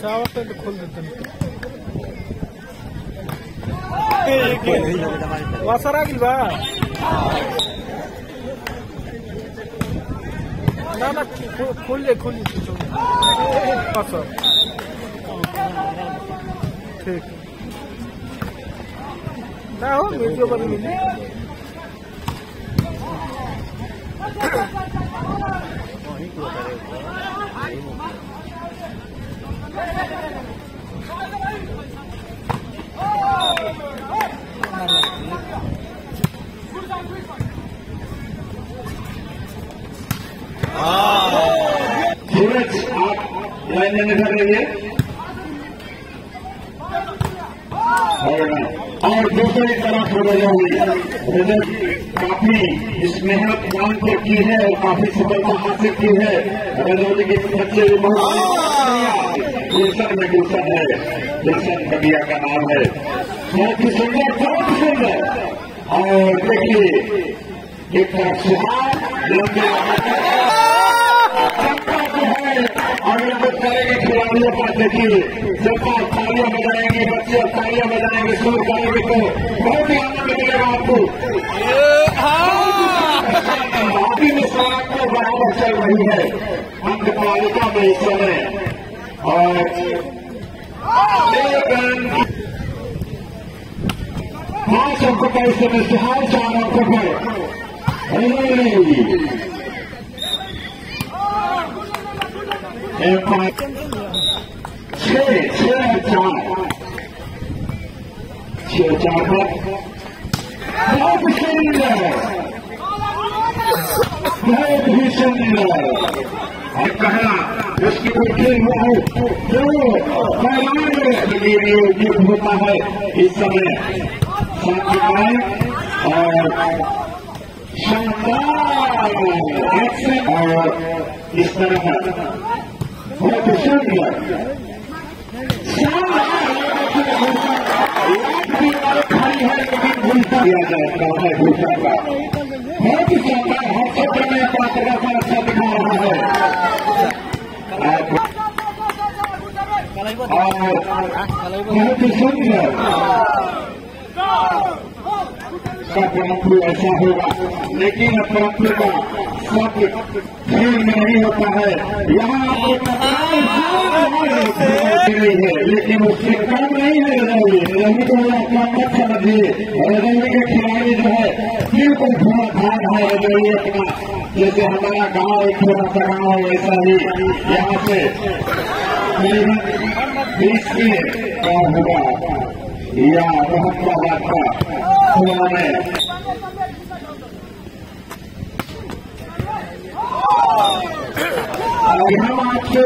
चावल तो खोल देते वासर आ बा ना ना खोल ले, खोल वासर। ठीक। ना, हो, वीडियो पर मिली सूरज, आप लाइन में निकल रही है? और दूसरी तरफ़ रजौली काफ़ी इस मेहनत काम को की है और काफ़ी सफलता हासिल की है। रजौली के बच्चे भी गुलशन में गुलशन है गुलशन कबिया का नाम है बहुत ही सुंदर बहुत सुंदर और देखिए एक तरफ़ सुहाग लंबे अभिनंदन करेंगे खिलाड़ियों का देखिए सरकार तालियाँ बजाएँगे बच्चे तालियाँ बजाएँगे सुर करेंगे तो बहुत ही आनंद मिलेगा आपको अभी में सड़क में बराबर चल रही है अंक पालिका में इस समय और पाँच अंकों सुहार चार अंकों पर चार छः चार पर बहुत बहुत ही सुंदर और कहना उसकी खेल हुआ हो जो मैदान में ये युद्ध होता है इस समय शांतिमय और शानदार एक्शन और इस तरह बहुत खाली है लेकिन भूलता दिया जाता है भूलता का बहुत ही शानदार हर क्षेत्र में अपना प्रदर्शन अच्छा दिखा रहा है और बहुत ही सुंदर परंतु ऐसा होगा लेकिन परंतु का सब खेल में नहीं होता है यहाँ है लेकिन उससे कम नहीं है रजौली रजौली को अपना मत समझिए रजौली के खिलाड़ी जो है बिल्कुल थोड़ा भाग है रजौली अपना जैसे हमारा गाँव एक थोड़ा सा गाँव है वैसा ही यहाँ से बीस के होगा या बहुत बड़ा था खुला में और हम आपसे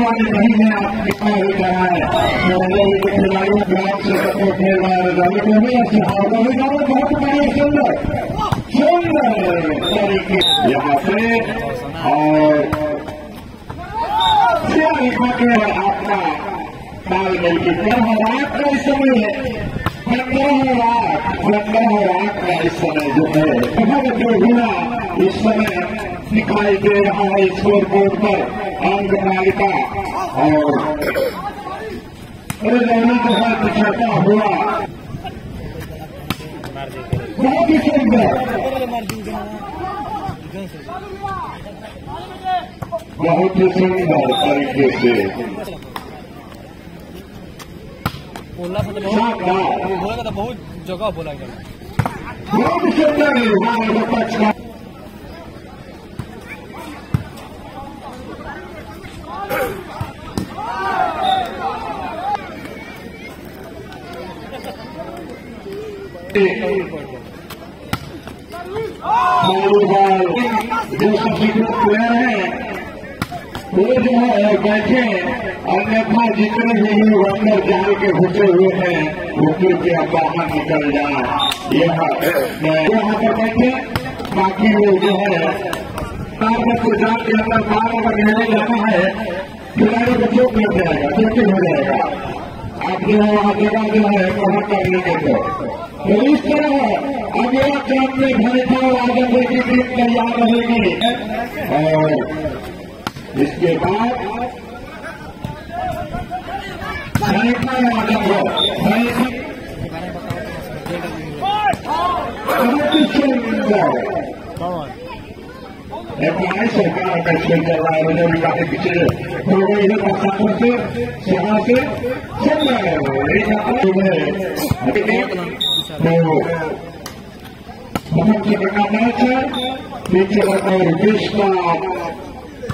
वाले नहीं है आप कितना के खिलाड़ियों ग्राम से सपोर्ट मिल रहा है को भी अच्छा और रजौली गाँव बहुत बड़ी सुंदर सुंदर यहाँ से और क्या लिखा के आपका तालमेल की रात का इस समय है पंद्रह लाख पंद्रह लाख का इस समय जो है बहुत जो हुआ इस समय दिखाई दे रहा है स्कोर बोर्ड पर अंक मालिका और रजौली जो है पिछड़ता हुआ। बहुत ही सुंदर। बहुत ही सुंदर तरीके से। बोलना था तो बहुत बोला था बहुत जगह बोला गया। बहुत ही। सुंदर का वॉलीबॉल जो सब्सिट्यूट प्लेयर हैं, वो जो है, बैठे, अन्यथा जितने भी लोग अंदर जाल के घुसे हुए हैं वो कृपया बाहर निकल जाए। यहाँ यहाँ पर बैठे, बाकी लोग जो है, ताकत को जाल के अंदर बाहर अगर नहीं जाना है, खिलाड़ी को चोट लग जाएगा चोटिल हो जाएगा। आप जो है, वहाँ जगह जो है, वहाँ कर लेंगे तो तो इस तरह अगला क्रम में भरता आगे की टीम तैयार रहेगी और इसके बाद अति सुंदर एफआई सरकार का खेल चल रहा है उन्होंने काफ़ी पीछे हो गई है बरसातों से सुबह से चल रहा है तो बड़ा मैच है और देश का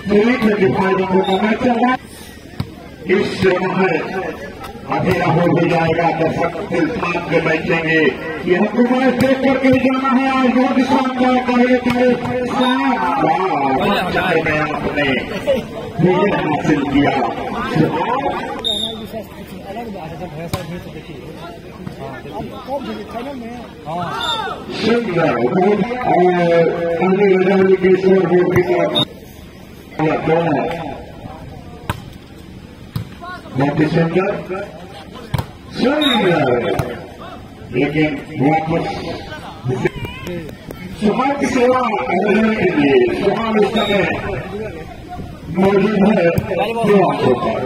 ट्वेंटी ट्वेंटी मैच है इस समय अभी राहुल हो जाएगा दर्शक थाम के बैठेंगे यह कुमार देख करके जाना है आज बहुत शानदार करे करे में आपने विजय हासिल किया सुंदर और अन्य रजानी के स्वर बोर्ड की तरफ़ दोनों बहुत ही सुंदर सुंदर लेकिन वापस सुबह की सेवा करने के लिए सुबह इस समय मौजूद है युवाओं पर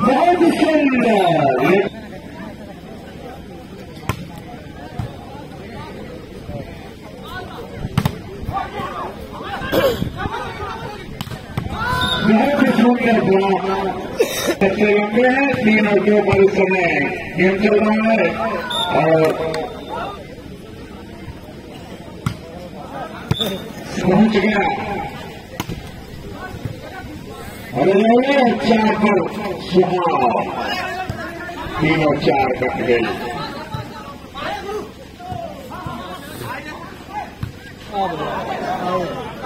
बहुत ही सुंदर बहुत ही सुंदर ब्लॉक सबसे लंबे हैं तीनों के ऊपर इस समय गेम चल रहा है और पहुँच गया और चार पर तीनों चार कट गई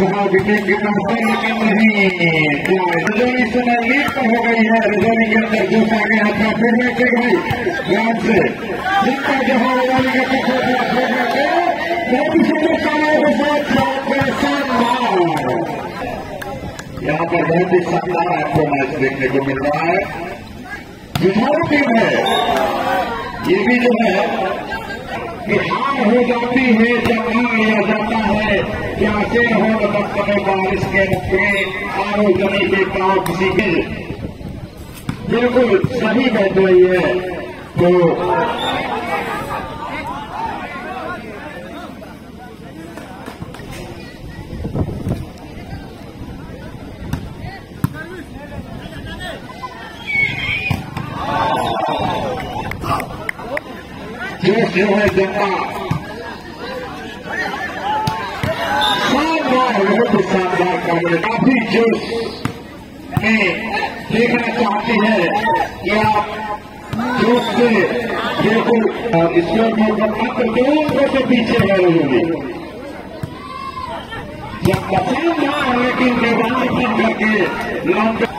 विकेट की तरफ़ लेकिन नहीं समय लीड पर हो गई है रजौरी के अंदर जो आगे आता फिर में चल गई ध्यान से जितना जहाँ रजौरी के पक्ष फिर बहुत ही सुंदर कामों के साथ यहाँ पर बहुत ही शानदार आपको मैच देखने को मिल रहा है जुझारू टीम है। ये भी जो है हार हो जाती है जब लिया जाता है। कैसे हो वक्त में बारिश के आरो जमी के पाव किसी बिल्कुल सही बैठ रही है तो जो है जनता शानदार बहुत शानदार कांग्रेस काफ़ी जोश में देखना चाहती है कि आप जोश से बिल्कुल ईश्वर में मात्र दो से पीछे रह रही होगी जब पसंद ना लेकिन दीवार बन करके लंबे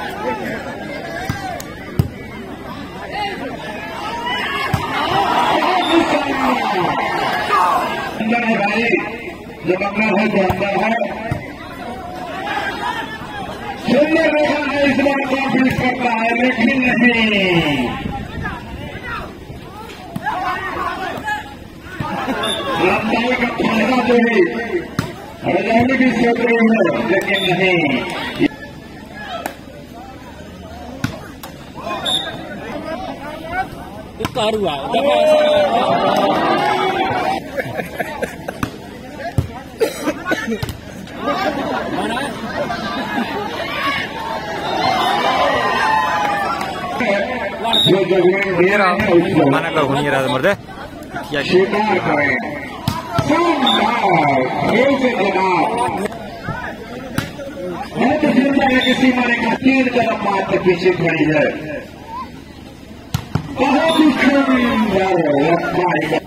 जब अंदर है तो है। सुंदर देखा है, इस बार कॉम्प्लीट करता है लेकिन नहीं। लंबाई का फ़ायदा भी रजौनी भी सोच रही है, लेकिन नहीं। हुआ जो ज़मीन दे रहा है उसको mana ka huni ra murde ya स्वीकार करें शानदार खेल से जनाब मैं तो सुनता है किसी मरे का तीन कदम मात्र पीछे खड़ी है बहुत ही सुंदर लगता है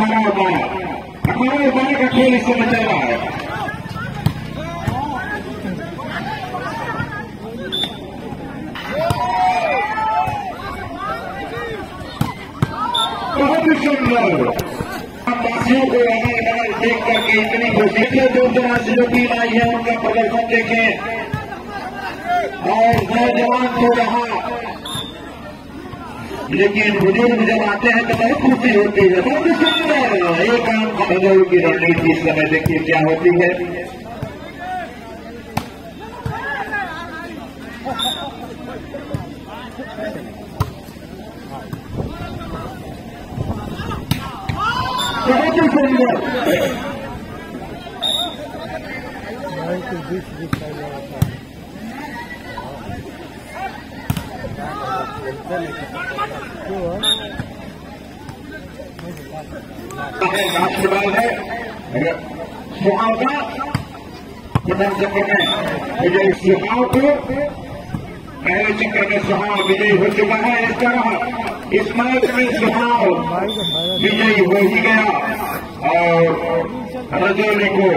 अठारह बार अठारह बार का खेल इस समय चल रहा है बहुत ही सुंदर वासियों को अगल बगल देख करके इतनी खुशी से जो जहाँ से जो टीम आई है उनका प्रदर्शन देखें और नौजवान तो रहा लेकिन बुज़ुर्ग जब आते हैं तो बहुत खुशी होती है। बहुत सुंदर एक काम बदल की रणनीति इस समय देखिए क्या होती है। बहुत ही। सुंदर भाई के बीच बीच आ गया था क्यों है है बास्केटबॉल है सुहाव का प्रथम चक्र में विजय सुहाव को पहले चक्र में सुहाव विजयी हो चुका है इस तरह इस मैच में सुहाव विजयी हो ही गया और रजौली को